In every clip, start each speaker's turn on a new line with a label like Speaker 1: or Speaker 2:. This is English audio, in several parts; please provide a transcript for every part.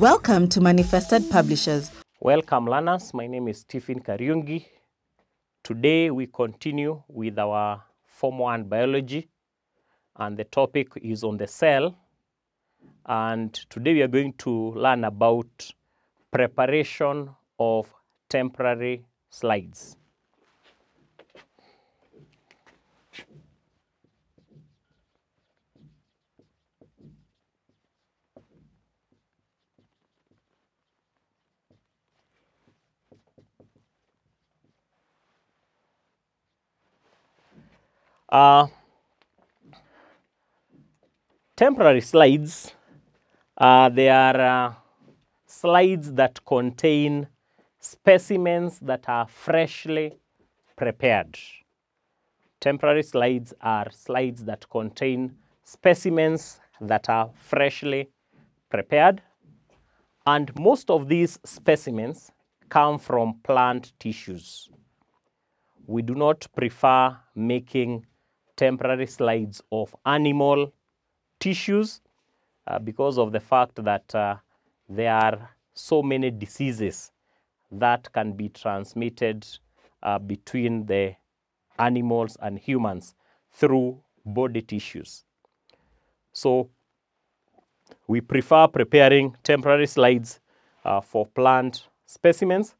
Speaker 1: Welcome to Manifested Publishers.
Speaker 2: Welcome, learners. My name is Stephen Kariungi. Today we continue with our Form 1 biology, and the topic is on the cell. And today we are going to learn about preparation of temporary slides. Uh, temporary slides, uh, they are uh, slides that contain specimens that are freshly prepared. Temporary slides are slides that contain specimens that are freshly prepared. And most of these specimens come from plant tissues. We do not prefer making temporary slides of animal tissues uh, because of the fact that uh, there are so many diseases that can be transmitted uh, between the animals and humans through body tissues. So we prefer preparing temporary slides uh, for plant specimens,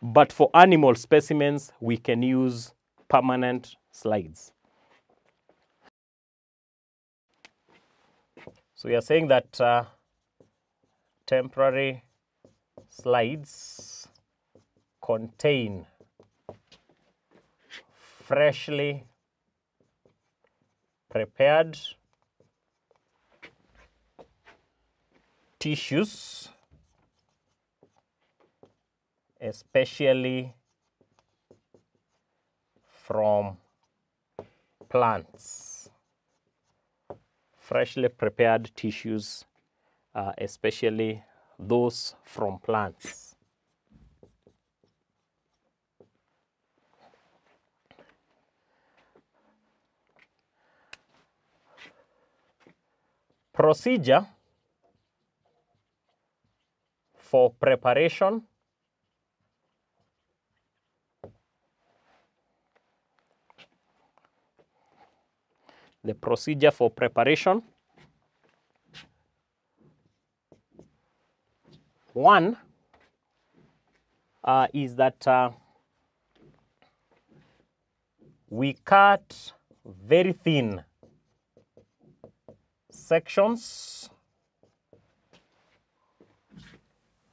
Speaker 2: but for animal specimens, we can use permanent slides. So we are saying that uh, temporary slides contain freshly prepared tissues, especially from plants. Freshly prepared tissues, uh, especially those from plants. Procedure for preparation the procedure for preparation. One uh, is that uh, we cut very thin sections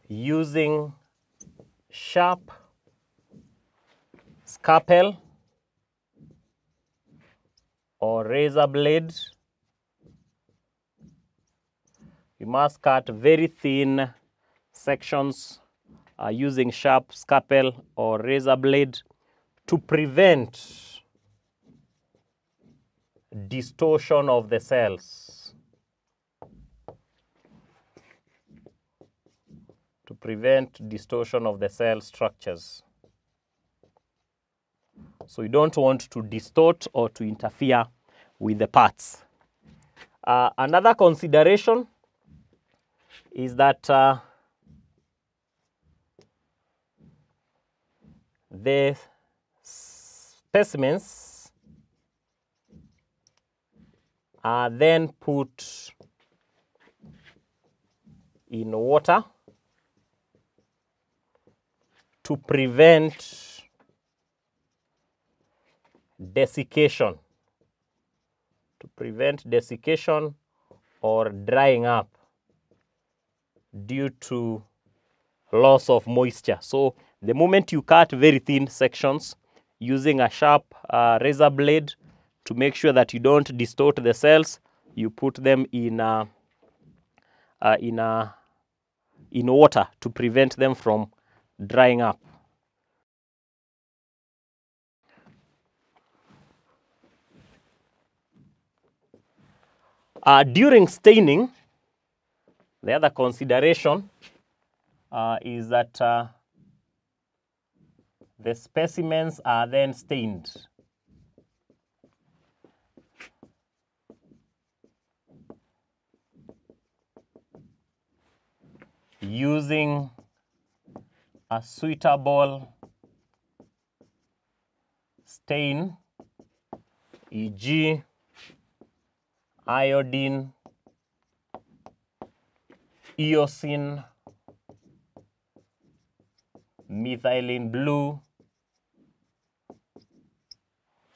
Speaker 2: using sharp scalpel or razor blade. You must cut very thin sections uh, using sharp scalpel or razor blade to prevent distortion of the cells. To prevent distortion of the cell structures. So you don't want to distort or to interfere with the parts. Uh, another consideration is that uh, the specimens are then put in water to prevent desiccation to prevent desiccation or drying up due to loss of moisture. So the moment you cut very thin sections using a sharp uh, razor blade to make sure that you don't distort the cells, you put them in uh, uh, in a, in water to prevent them from drying up. Uh, during staining, the other consideration uh, is that uh, the specimens are then stained. using a suitable stain, e.g., iodine, eosin, methylene blue.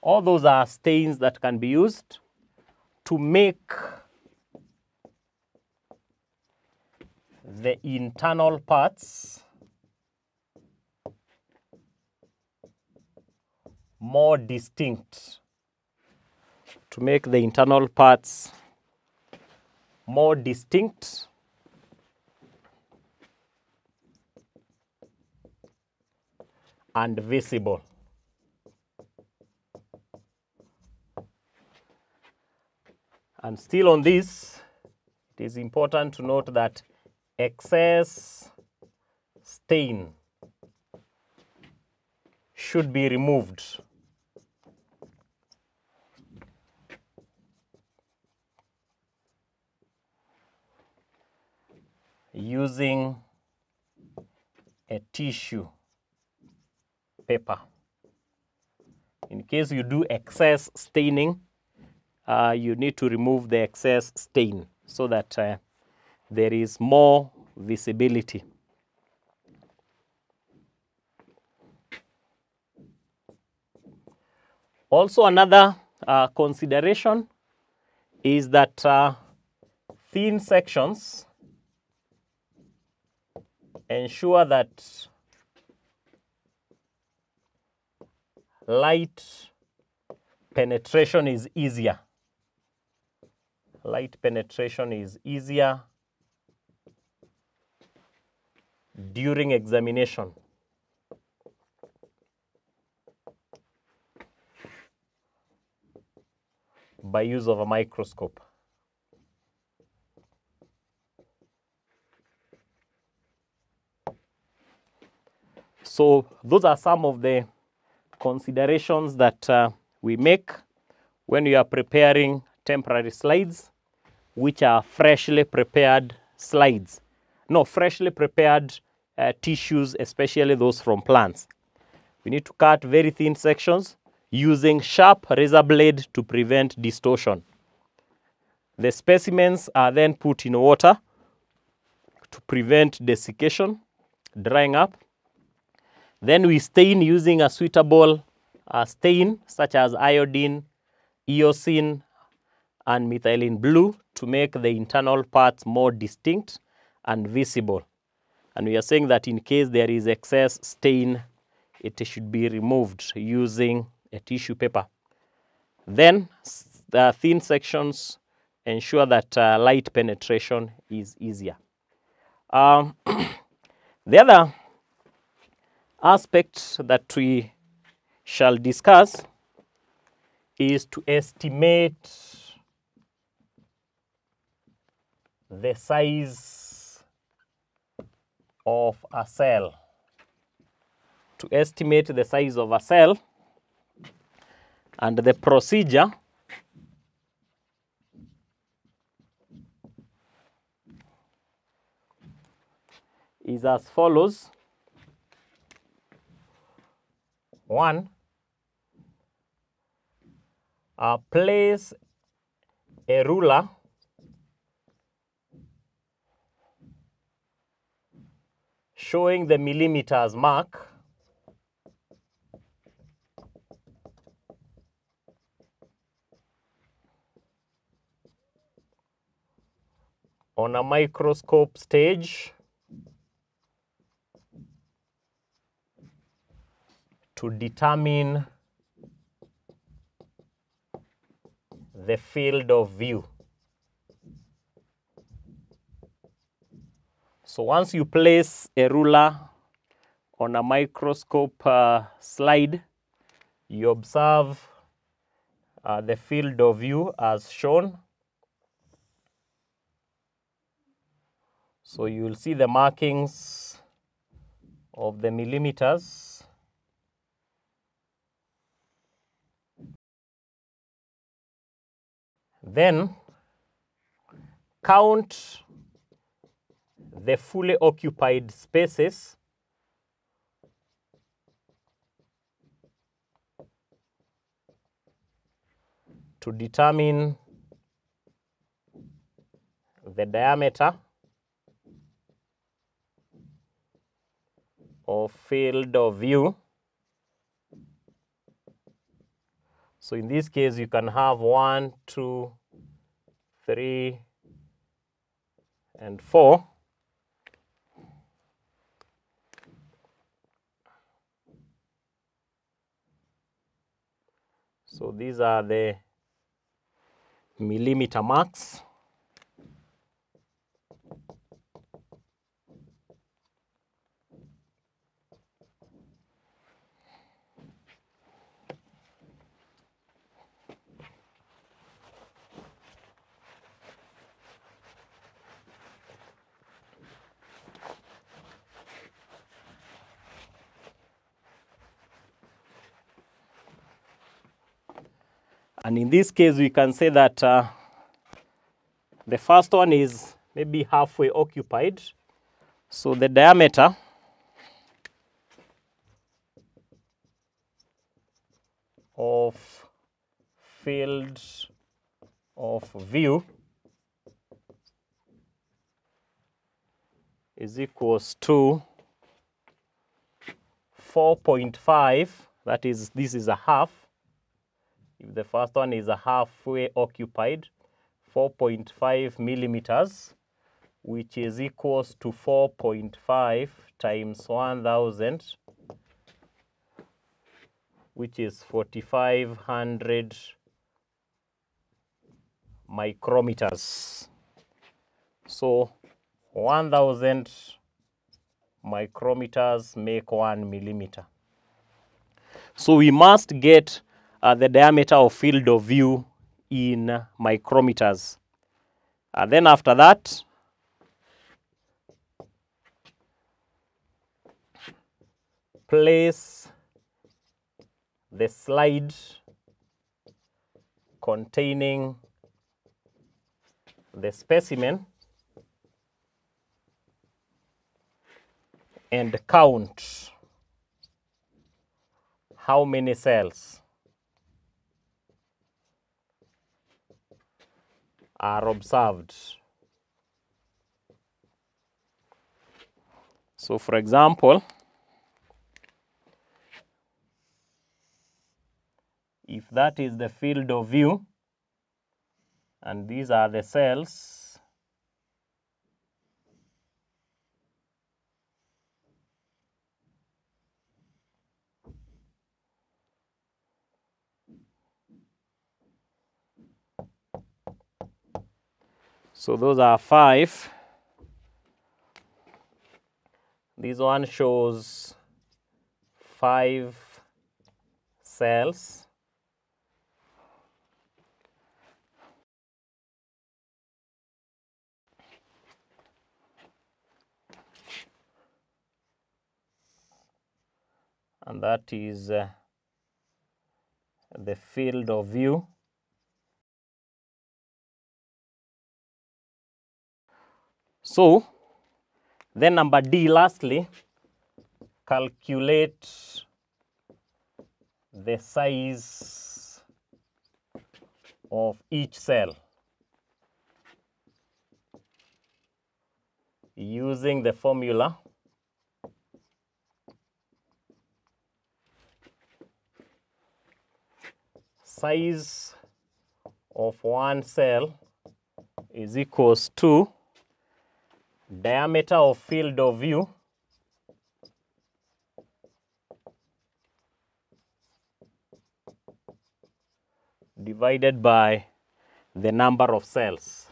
Speaker 2: All those are stains that can be used to make the internal parts more distinct. To make the internal parts more distinct and visible. And still on this, it is important to note that excess stain should be removed. Using a tissue paper. In case you do excess staining, uh, you need to remove the excess stain so that uh, there is more visibility. Also, another uh, consideration is that uh, thin sections ensure that light penetration is easier. Light penetration is easier during examination. by use of a microscope. So those are some of the considerations that uh, we make when we are preparing temporary slides, which are freshly prepared slides. No, freshly prepared uh, tissues, especially those from plants. We need to cut very thin sections using sharp razor blade to prevent distortion. The specimens are then put in water to prevent desiccation, drying up. Then we stain using a suitable uh, stain such as iodine, eosin, and methylene blue to make the internal parts more distinct and visible. And we are saying that in case there is excess stain, it should be removed using a tissue paper. Then the thin sections ensure that uh, light penetration is easier. Um, the other aspect that we shall discuss is to estimate the size of a cell. To estimate the size of a cell and the procedure is as follows. One, uh, place a ruler. Showing the millimeters mark. On a microscope stage to determine the field of view. So once you place a ruler on a microscope uh, slide, you observe uh, the field of view as shown. So you will see the markings of the millimeters. Then count the fully occupied spaces to determine the diameter of field of view. So in this case, you can have one, two, three, and four. So these are the millimeter marks. And in this case, we can say that uh, the first one is maybe halfway occupied. So the diameter of field of view is equals to 4.5 that is this is a half the first one is a halfway occupied 4.5 millimeters which is equals to 4.5 times 1000 which is 4500 micrometers. So 1000 micrometers make 1 millimeter. So we must get uh, the diameter of field of view in micrometers. Uh, then after that, place the slide containing the specimen and count how many cells are observed. So, for example, if that is the field of view and these are the cells, So those are five. This one shows five cells. And that is uh, the field of view. So, then number D lastly, calculate the size of each cell using the formula size of one cell is equals to diameter of field of view divided by the number of cells.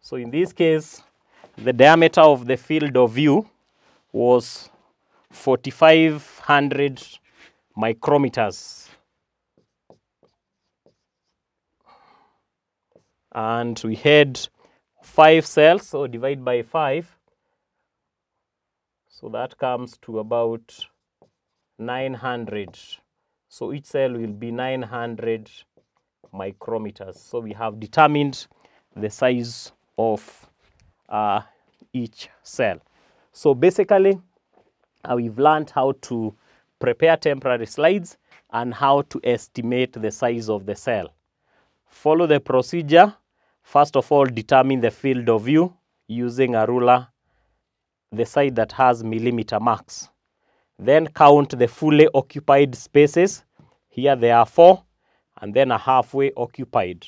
Speaker 2: So in this case, the diameter of the field of view was 4500 micrometers. And we had five cells, so divide by five. So that comes to about 900. So each cell will be 900 micrometers. So we have determined the size of uh, each cell. So basically, uh, we've learned how to prepare temporary slides and how to estimate the size of the cell. Follow the procedure. First of all, determine the field of view using a ruler, the side that has millimeter marks. Then count the fully occupied spaces. Here there are four, and then a halfway occupied.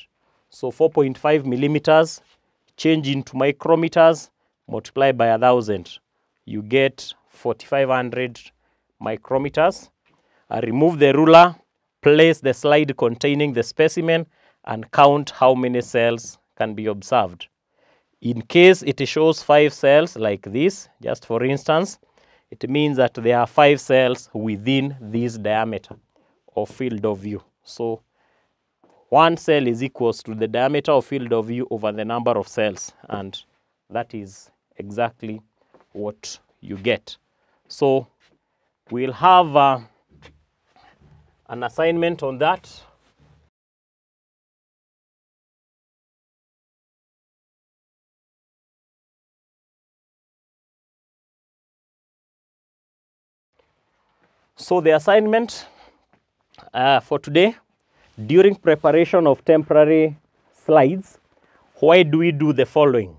Speaker 2: So 4.5 millimeters, change into micrometers, multiply by a thousand. You get 4500 micrometers. Uh, remove the ruler, place the slide containing the specimen, and count how many cells can be observed. In case it shows five cells like this, just for instance, it means that there are five cells within this diameter of field of view. So one cell is equals to the diameter of field of view over the number of cells and that is exactly what you get. So we'll have uh, an assignment on that. So the assignment uh, for today, during preparation of temporary slides, why do we do the following?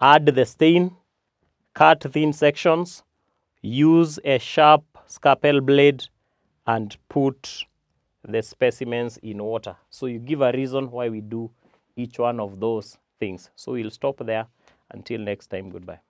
Speaker 2: Add the stain, cut thin sections, use a sharp scalpel blade, and put the specimens in water. So you give a reason why we do each one of those things. So we'll stop there. Until next time, goodbye.